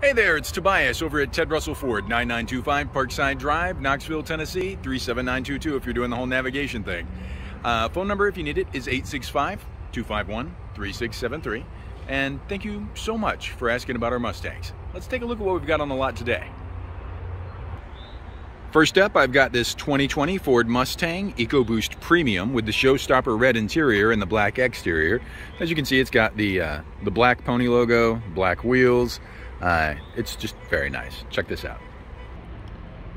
Hey there, it's Tobias over at Ted Russell Ford, 9925 Parkside Drive, Knoxville, Tennessee, 37922 if you're doing the whole navigation thing. Uh, phone number, if you need it, is 865 251 3673. And thank you so much for asking about our Mustangs. Let's take a look at what we've got on the lot today. First up, I've got this 2020 Ford Mustang EcoBoost Premium with the Showstopper red interior and the black exterior. As you can see, it's got the, uh, the black pony logo, black wheels. Uh, it's just very nice. Check this out.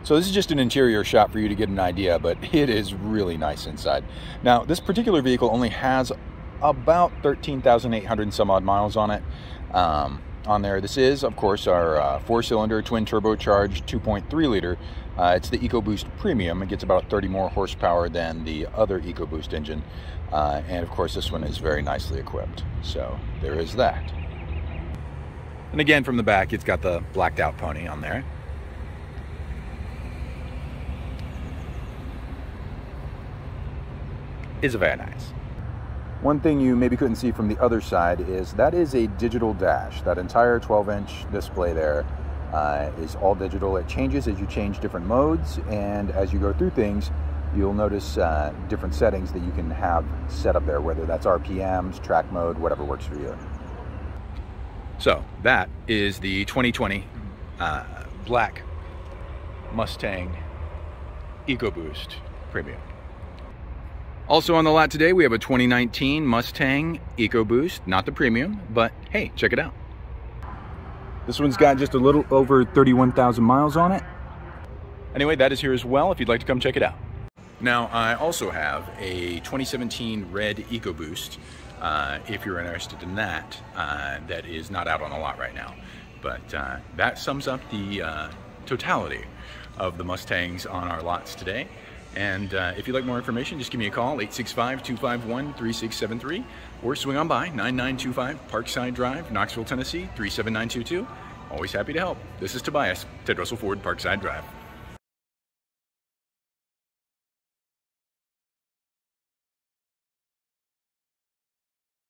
So this is just an interior shot for you to get an idea, but it is really nice inside. Now, this particular vehicle only has about 13,800 and some odd miles on it. Um, on there. This is, of course, our uh, four-cylinder twin turbocharged 2.3 liter. Uh, it's the EcoBoost Premium. It gets about 30 more horsepower than the other EcoBoost engine. Uh, and of course, this one is very nicely equipped. So there is that. And again, from the back, it's got the blacked out pony on there. Is a very nice. One thing you maybe couldn't see from the other side is that is a digital dash. That entire 12 inch display there uh, is all digital. It changes as you change different modes and as you go through things, you'll notice uh, different settings that you can have set up there, whether that's RPMs, track mode, whatever works for you. So that is the 2020 uh, black Mustang EcoBoost Premium. Also on the lot today, we have a 2019 Mustang EcoBoost, not the premium, but hey, check it out. This one's got just a little over 31,000 miles on it. Anyway, that is here as well if you'd like to come check it out. Now, I also have a 2017 red EcoBoost, uh, if you're interested in that, uh, that is not out on the lot right now. But uh, that sums up the uh, totality of the Mustangs on our lots today. And uh, if you'd like more information, just give me a call, 865-251-3673, or swing on by, 9925 Parkside Drive, Knoxville, Tennessee, 37922. Always happy to help. This is Tobias, Ted Russell Ford, Parkside Drive.